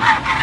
Thank